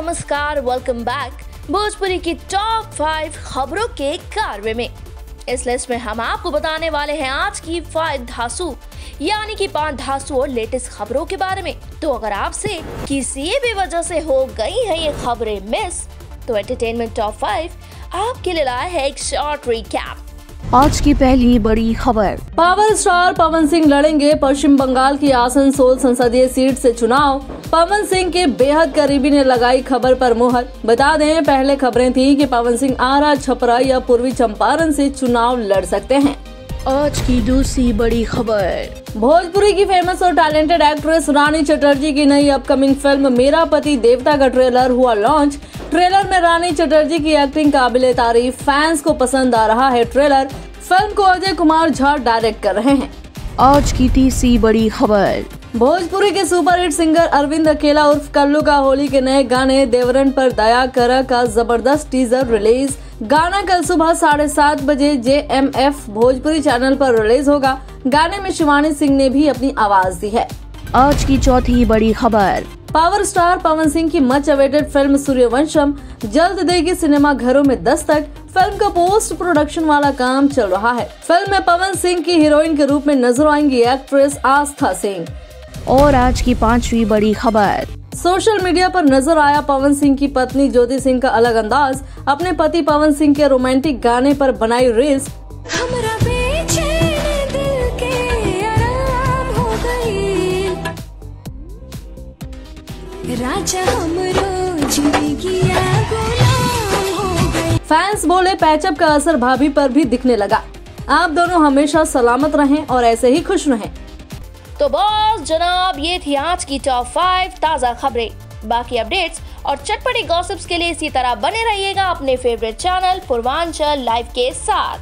नमस्कार welcome back Bhojpuri की top five खबरों के कारवे में। इस लिस्ट में हम आपको बताने वाले हैं आज की फाइव धासु, यानी कि पाँच धासु और लेटेस्ट खबरों के बारे में। तो अगर आपसे किसी भी वजह से हो गई है ये खबरें मिस तो एंटरटेनमेंट टॉप फाइव आपके लिए लाया है एक शॉर्ट रिकैप आज की पहली बड़ी खबर। पावर स्टार पवन सिंह लड़ेंगे पश्चिम बंगाल की आसनसोल संसदीय सीट से चुनाव। पवन सिंह के बेहद करीबी ने लगाई खबर पर मुहर। बता दें पहले खबरें थी कि पवन सिंह आरा छपरा या पूर्वी चंपारण से चुनाव लड़ सकते हैं। आज की दूसरी बड़ी खबर। भोजपुरी की फ़ेमस और टैलेंटेड एक्ट्रेस रानी चटर्जी की नई अपकमिंग फ़िल्म मेरा पति देवता का ट्रेलर हुआ लॉन्च ट्रेलर में रानी चटर्जी की एक्टिंग काबिल तारीफ़ फैंस को पसंद आ रहा है ट्रेलर फ़िल्म को अजय कुमार झा डायरेक्ट कर रहे हैं। आज की तीसरी बड़ी खबर। भोजपुरी के सुपरहिट सिंगर अरविंद अकेला उर्फ़ कल्लू का होली के नए गाने देवरन पर दया कर का ज़बरदस्त टीजर रिलीज़ गाना कल सुबह साढ़े सात बजे J M F Bhojpuri channel पर रिलीज़ होगा। गाने में शिवानी सिंह ने भी अपनी आवाज़ दी है। आज की चौथी बड़ी खबर। पावर स्टार पवन सिंह की मच अवेटेड फ़िल्म सूर्यवंशम। जल्द देगी सिनेमा घरों में दस्तक। फ़िल्म का पोस्ट प्रोडक्शन वाला काम चल रहा है। फ़िल्म में पवन सिंह की हीरोइन के रूप में नज़र आएँगी एक्ट्रेस आस्था सिंह। और आज की पांचवी बड़ी खबर। सोशल मीडिया पर नज़र आया पवन सिंह की पत्नी ज्योति सिंह का अलग अंदाज। अपने पति पवन सिंह के रोमांटिक गाने पर बनाई रील्स। राजा हमरो जिंदगिया गुलाम हो गई। फैंस बोले पैचअप का असर भाभी पर भी दिखने लगा। आप दोनों हमेशा सलामत रहें और ऐसे ही खुश रहें। तो बस जनाब, ये थी आज की टॉप फाइव ताज़ा खबरें। बाकी अपडेट्स और चटपटी गॉसिप्स के लिए इसी तरह बने रहिएगा अपने फेवरेट चैनल पूर्वांचल लाइव के साथ।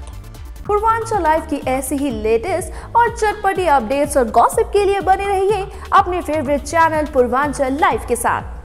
पूर्वांचल लाइव की ऐसी ही लेटेस्ट और चटपटी अपडेट्स और गॉसिप के लिए बने रहिए अपने फेवरेट चैनल पूर्वांचल लाइव के साथ।